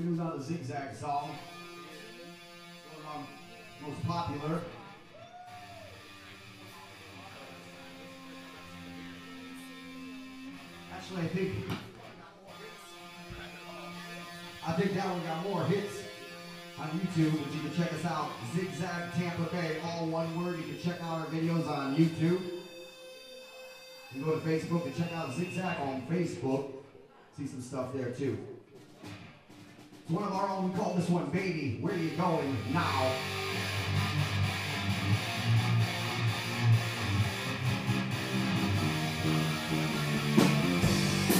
another zigzag song. One of our most popular. Actually, I think I think that one got more hits on YouTube, but you can check us out. Zigzag Tampa Bay, all one word. You can check out our videos on YouTube. You can go to Facebook and check out Zigzag on Facebook. See some stuff there too. One of our own. We call this one Baby. Where are you going now?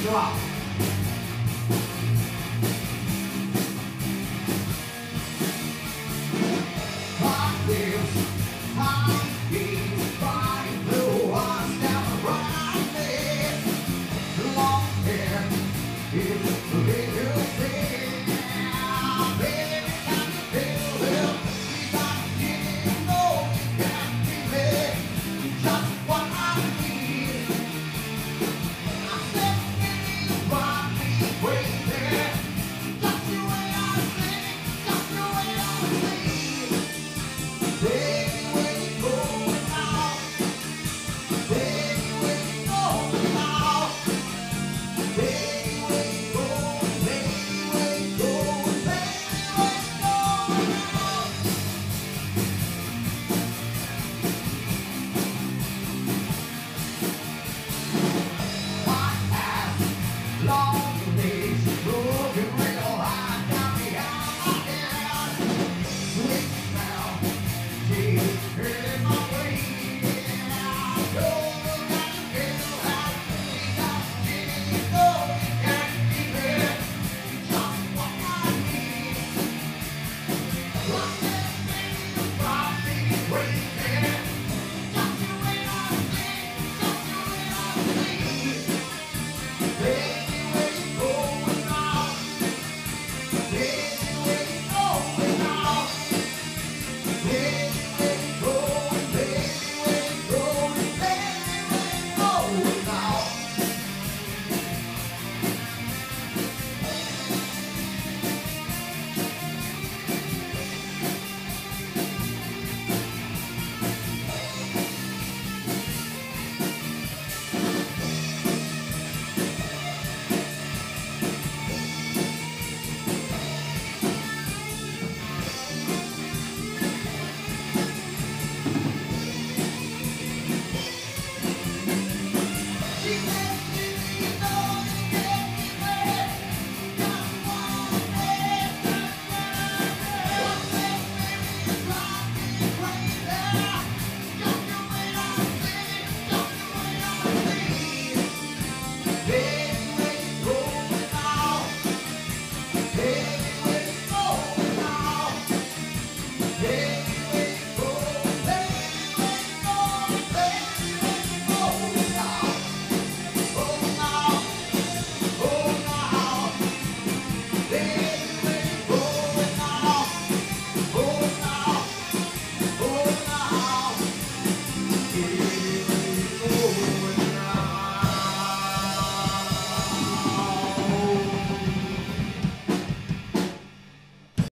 Out. Hot wheels, hot Hey. Thank.